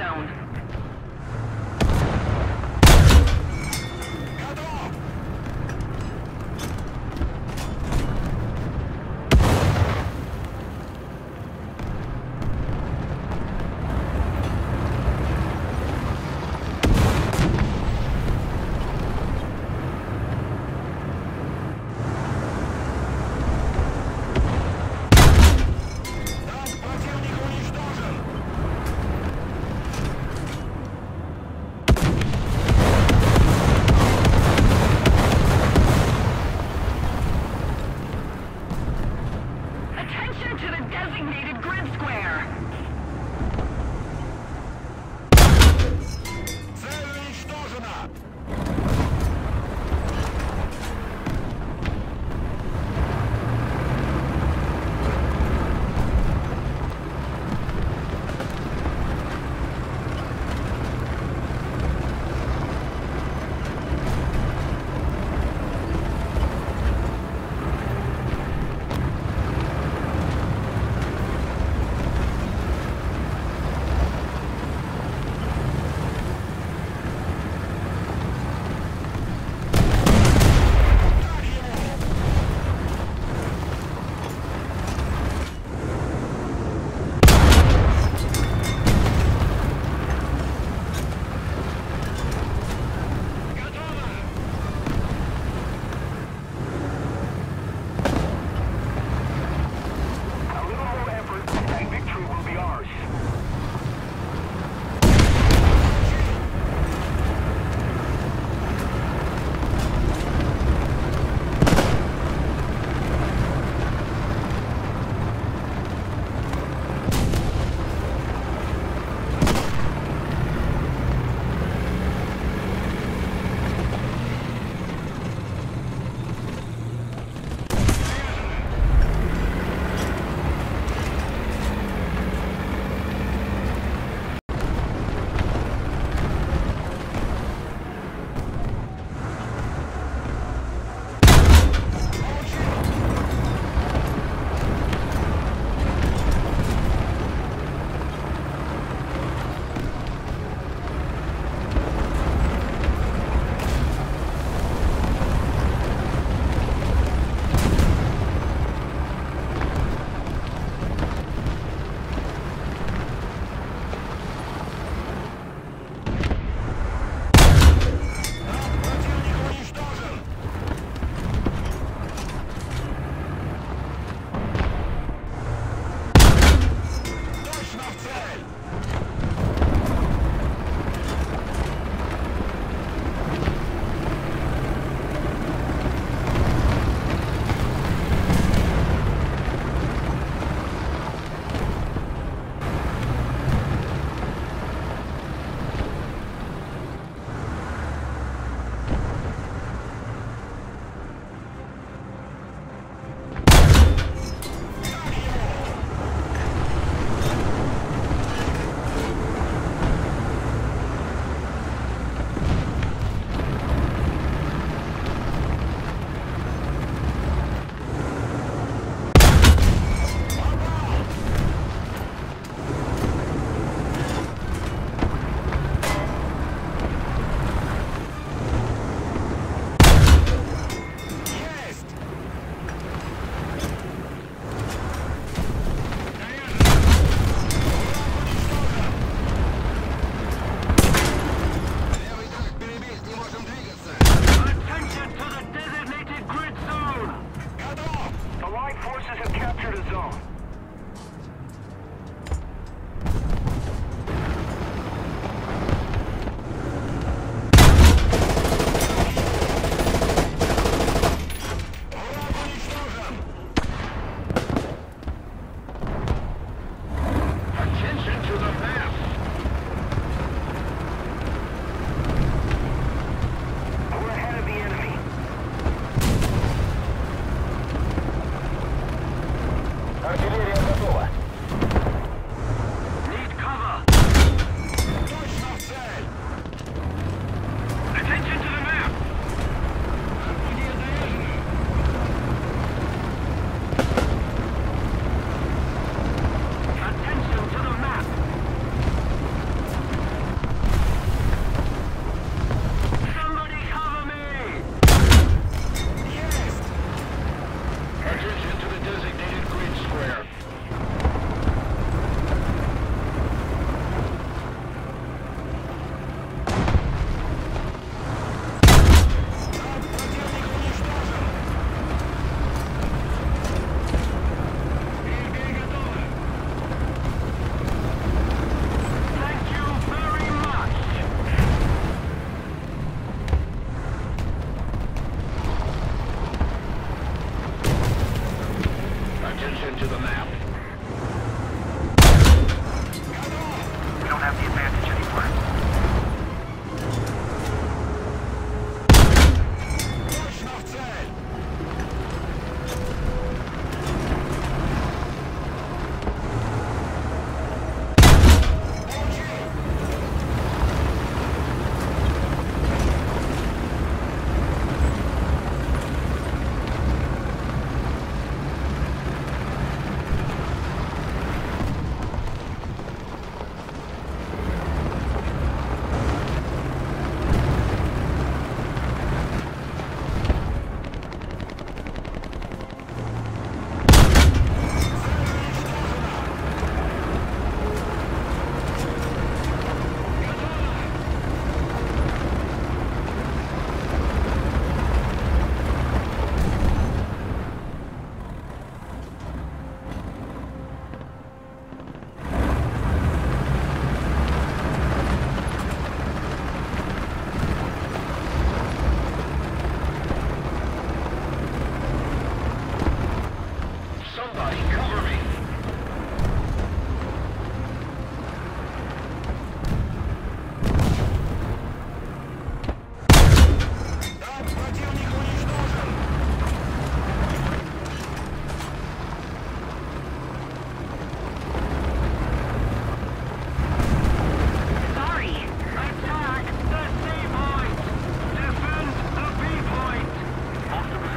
zone.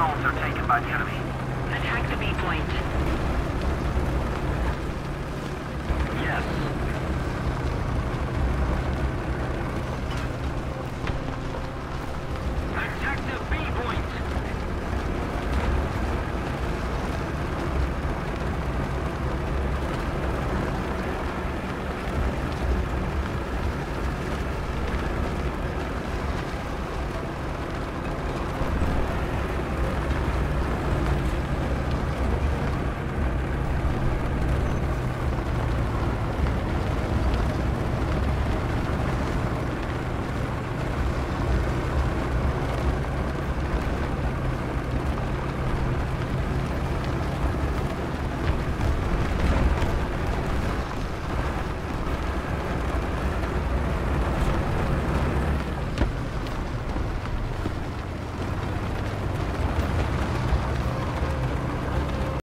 homes are taken by the enemy. Attack the B-point. Yes.